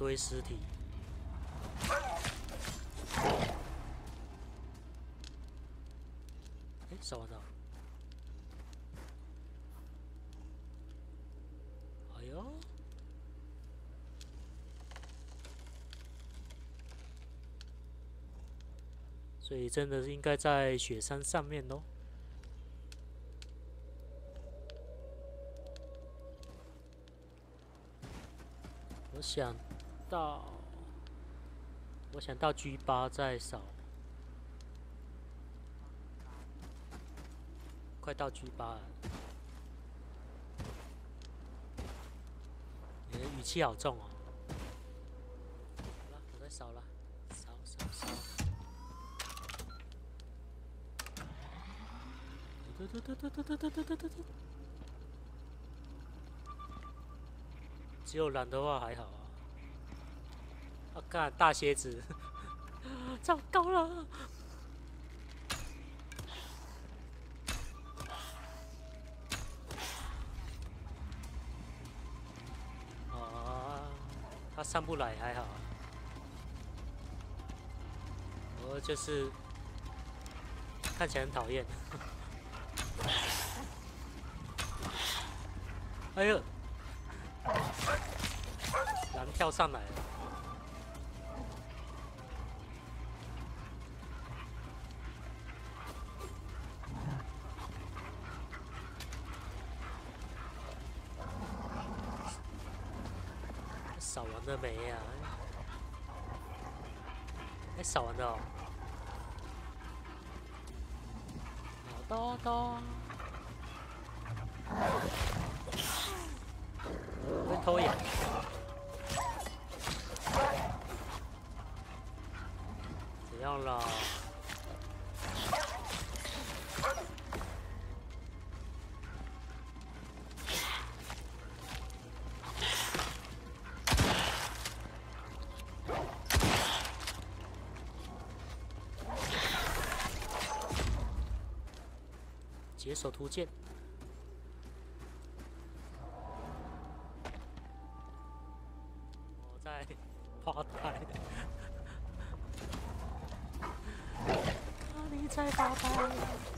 堆尸体。哎，扫完了。哎呦！所以真的是应该在雪山上面喽。我想到，我想到 G 八再扫，快到 G 八了。你的语气好重哦。好了，我在扫了，扫扫扫。嘟嘟嘟嘟嘟嘟嘟嘟嘟嘟。只有蓝的话还好啊。啊，干大蝎子，糟糕了！啊，他上不来还好。我就是看起来很讨厌。哎呦！蓝跳上来了，扫完了没呀？哎，扫完了。好的的。会偷眼。怎样了？解锁图鉴。发呆，你在发呆？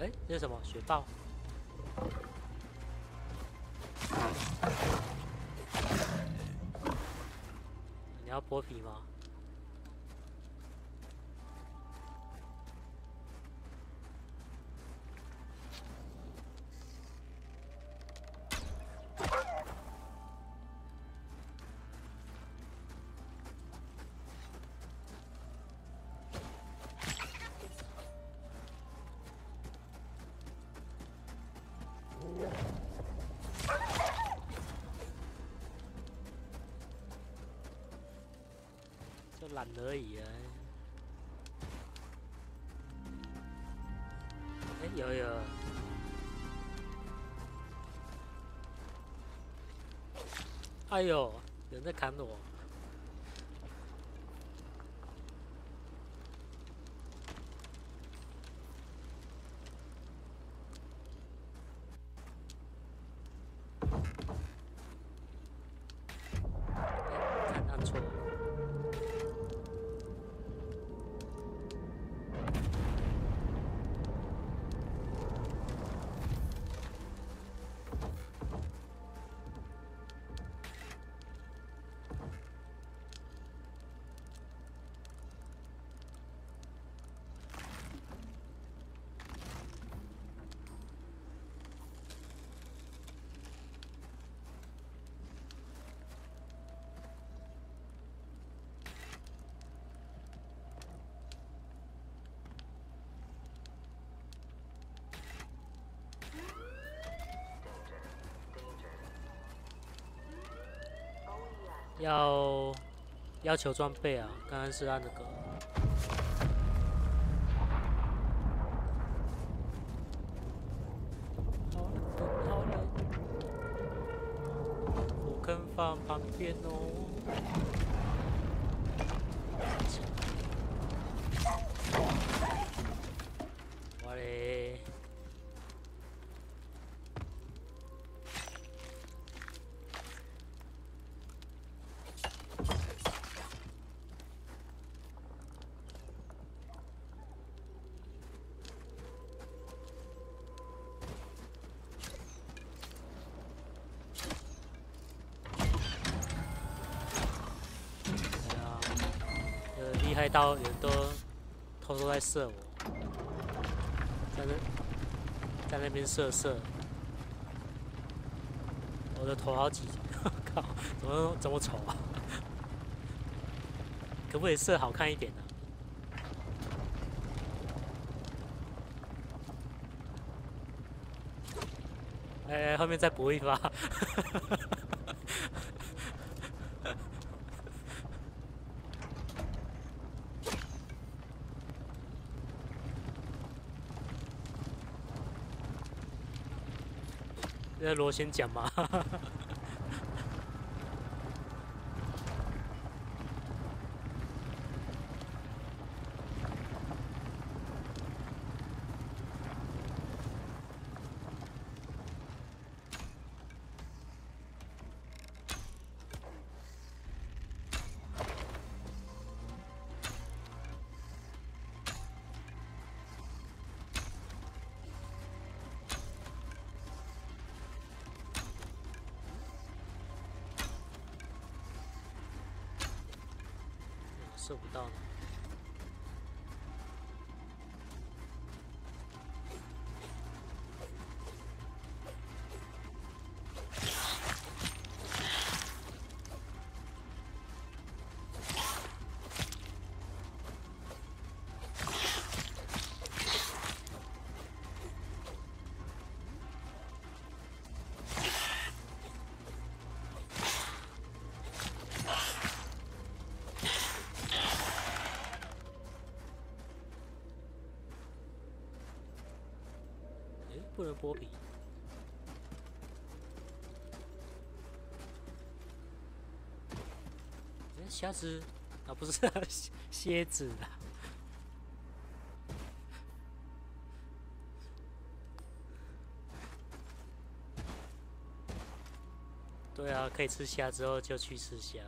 哎，这是什么？雪豹？你要剥皮吗？lành ơi thế rồi à ai dồ đừng có cắn tôi 要要求装备啊！刚刚是按那个好了，好了，五坑放旁边哦。我嘞。对啊，呃，厉害到人都偷偷在射我，在那在那边射射，我的头好挤，靠，怎么这么丑啊？可不可以射好看一点呢、哎、后面再补一发。那螺旋桨嘛，射不到呢。诶，不能剥皮。虾子啊，不是 蝎子啊。对啊，可以吃虾之后就去吃虾。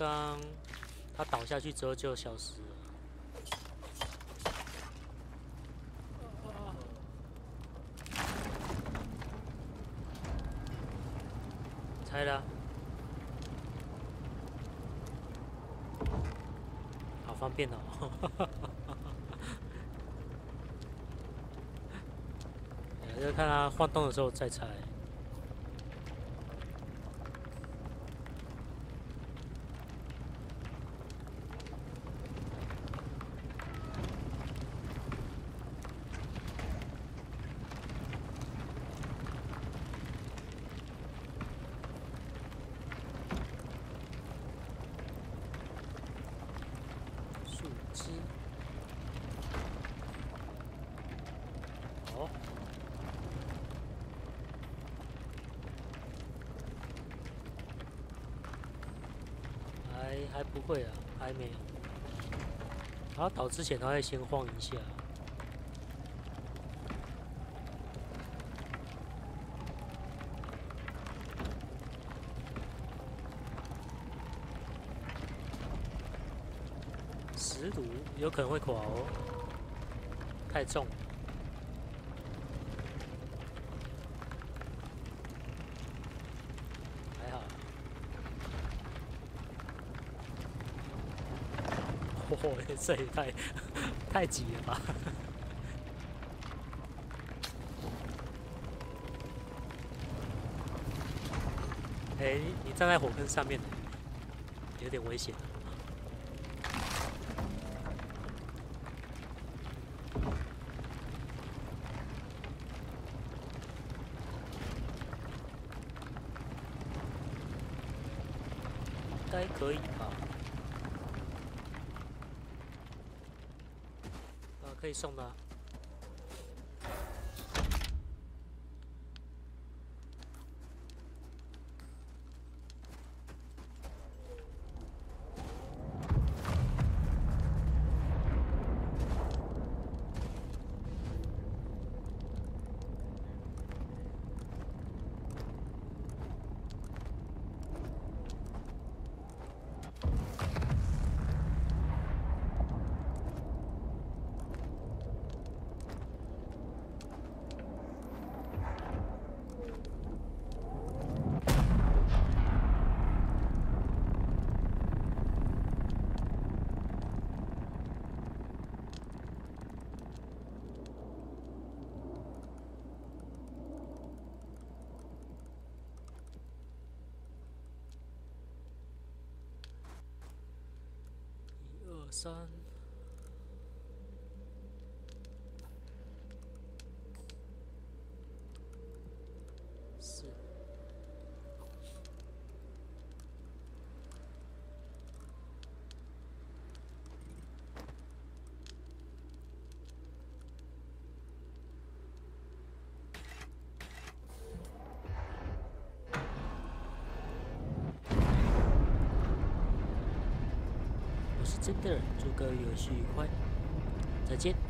刚刚他倒下去之后就消失了。猜了，好方便哦。呃就看他晃动的时候再猜。哦。还还不会啊，还没有。然后倒之前，他会先晃一下。十毒有可能会垮哦，太重了。火，这也太太急了吧？哎，你站在火坑上面，有点危险。该可以。可以送的。山，四，我是真的，祝各位游戏愉快，再见。